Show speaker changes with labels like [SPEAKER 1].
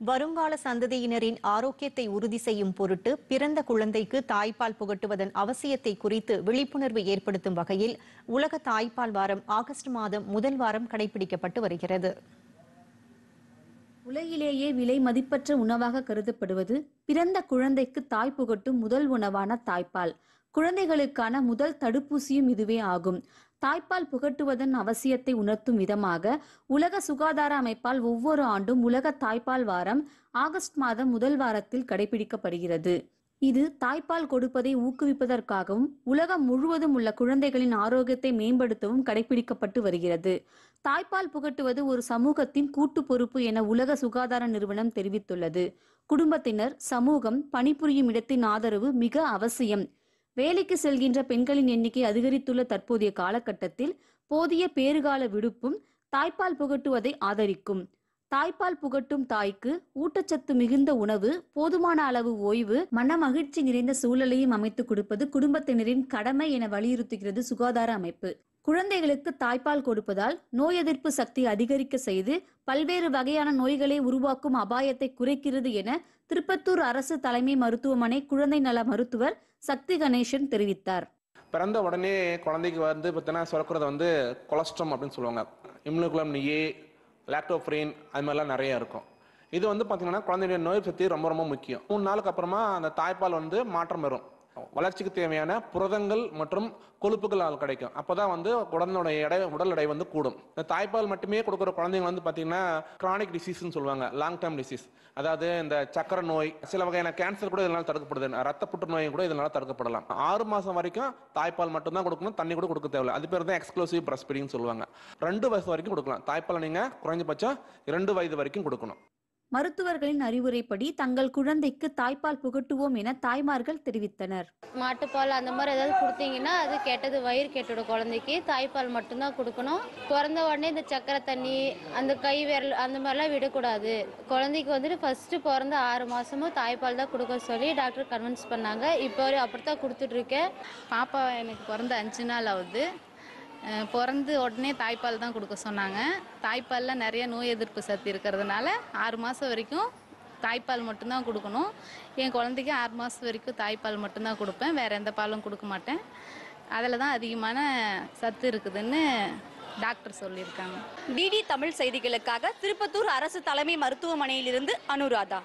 [SPEAKER 1] வருங்கால சந்ததியினரின் ஆரோக்கியத்தை உறுதி செய்யும் பொருட்டு பிறந்த குழந்தைக்கு தாய்ப்பால் புகட்டுவதன் அவசியத்தை குறித்து விழிப்புணர்வு ஏற்படுத்தும் வகையில் உலக தாய்ப்பால் வாரம் ஆகஸ்ட் மாதம் முதல் வாரம் கடைபிடிக்கப்பட்டு வருகிறது.
[SPEAKER 2] உலகிலேயே விலை மதிப்பற்ற உணவாக கருதப்படுவது பிறந்த குழந்தைக்கு தாய் புகட்டும் முதல் உணவான தாய்ப்பால். குழந்தைகளுக்கான முதல் தடுப்பூசியும் இதுவே ஆகும். தாய்ப்பால் புகட்டுவதன் அவசியத்தை உணர்த்தும் விதமாக உலக சுகாதார அமைப்பால் ஒவ்வொரு ஆண்டும் உலக தாய்ப்பால் வாரம் ஆகஸ்ட் மாதம் முதல் வாரத்தில் கடைபிடிக்கப்படுகிறது. இது தாய்ப்பால் கொடுப்பதை ஊக்குவிப்பதற்காகவும் உலகம் முழுவதும் உள்ள குழந்தைகளின் ஆரோக்கியத்தை மேம்படுத்தவும் கடைபிடிக்கப்பட்டு வருகிறது. தாய்ப்பால் புகட்டுவது ஒரு சமூகத்தின் கூட்டு பொறுப்பு என உலக சுகாதார நிறுவனம் தெரிவித்துள்ளது. குடும்பத்தினர் சமூகம் பணிபுரியும் இடத்தின் ஆதரவு மிக அவசியம். வேலைக்கு செல்கின்ற பெண்களின் எண்ணிக்கை அதிகரித்துள்ள தற்போதைய காலகட்டத்தில் போதிய பேறுகால விடுப்பும் தாய்ப்பால் புகட்டுவதை ஆதரிக்கும். தாய்ப்பால் புகட்டும் தாய்க்கு ஊட்டச்சத்து மிகுந்த உணவு போதுமான அளவு ஓய்வு மன மகிழ்ச்சி நிறைந்த சூழலையும் அமைத்து கொடுப்பது குடும்பத்தினரின் கடமை என வலியுறுத்துகிறது சுகாதார அமைப்பு. குழந்தைகளுக்கு தாய்ப்பால் கொடுப்பதால் நோய் எதிர்ப்பு சக்தி அதிகரிக்க செய்து பல்வேறு வகையான நோய்களை உருவாக்கும் அபாயத்தை குறைக்கிறது என திருப்பத்தூர் அரசு தலைமை மருத்துவமனை குழந்தை நல மருத்துவர் சக்தி கணேசன் தெரிவித்தார்.
[SPEAKER 3] பிறந்த உடனே குழந்தைக்கு வந்து பார்த்தீங்கன்னா சுரக்கிறது வந்து கொலஸ்ட்ரம் அப்படின்னு சொல்லுவாங்க. இம்யூனோகுலம் ஏ லாக்டோஃப்ரீன் அது மாதிரிலாம் நிறைய இருக்கும். இது வந்து பார்த்தீங்கன்னா குழந்தையுடைய நோய் சக்தி ரொம்ப ரொம்ப முக்கியம். மூணு நாளுக்கு அப்புறமா அந்த தாய்ப்பால் வந்து மாற்றம் வரும். வளர்ச்சிக்கு தேவையான புரதங்கள் மற்றும் கொழுப்புகள் கிடைக்கும் கிடைக்கும். அப்பதான் வந்து குழந்தையோட எடை உடல் எடை வந்து கூடும். இந்த தாய்ப்பால் மட்டுமே கொடுக்குற குழந்தைங்க வந்து பார்த்தீங்கன்னா கிரானிக் டிசீஸ்னு சொல்லுவாங்க லாங் டேர்ம் டிசீஸ் அதாவது இந்த சக்கரை நோய் சில வகையான கேன்சர் கூட இதனால தடுக்கப்படுது ரத்த புற்றுநோயும் கூட இதனால தடுக்கப்படலாம். ஆறு மாதம் வரைக்கும் தாய்ப்பால் மட்டும்தான் கொடுக்கணும் தண்ணி கூட கொடுக்க தேவையில்ல. அது பேர் தான் எக்ஸ்க்ளூசிவ் பிரஸ்ட் சொல்லுவாங்க. ரெண்டு வயசு வரைக்கும் கொடுக்கலாம். தாய்ப்பால் நீங்கள் குறைஞ்சபட்சம் இரண்டு வயது வரைக்கும் கொடுக்கணும்.
[SPEAKER 2] மருத்துவர்களின் அறிவுரைப்படி தங்கள் குழந்தைக்கு தாய்ப்பால் புகட்டுவோம் என தாய்மார்கள் தெரிவித்தனர்.
[SPEAKER 4] மாட்டுப்பால் அந்த மாதிரி ஏதாவது கொடுத்தீங்கன்னா அது கெட்டது வயிறு கெட்டோட குழந்தைக்கு. தாய்ப்பால் மட்டும்தான் கொடுக்கணும். பிறந்த உடனே இந்த சக்கரை தண்ணி அந்த கை விரல் அந்த மாதிரிலாம் விடக்கூடாது. குழந்தைக்கு வந்துட்டு ஃபர்ஸ்ட் பிறந்த ஆறு மாசமும் தாய்ப்பால் தான் கொடுக்க சொல்லி டாக்டர் கன்வின்ஸ் பண்ணாங்க. இப்போ வரையும் அப்படித்தான் கொடுத்துட்டு இருக்கேன்.
[SPEAKER 5] பாப்பா எனக்கு பிறந்த அஞ்சு நாள் ஆகுது. பிறந்து உடனே தாய்ப்பால் தான் கொடுக்க சொன்னாங்க. தாய்ப்பாலில் நிறைய நோய் எதிர்ப்பு சக்தி இருக்கிறதுனால ஆறு மாதம் வரைக்கும் தாய்ப்பால் மட்டும்தான் கொடுக்கணும். என் குழந்தைக்கு ஆறு மாதம் வரைக்கும் தாய்ப்பால் மட்டும்தான் கொடுப்பேன். வேறு எந்த பாலும் கொடுக்க மாட்டேன். அதில் தான் அதிகமான சத்து இருக்குதுன்னு டாக்டர் சொல்லியிருக்காங்க.
[SPEAKER 6] டிடி தமிழ் செய்திகளுக்காக திருப்பத்தூர் அரசு தலைமை மருத்துவமனையிலிருந்து அனுராதா.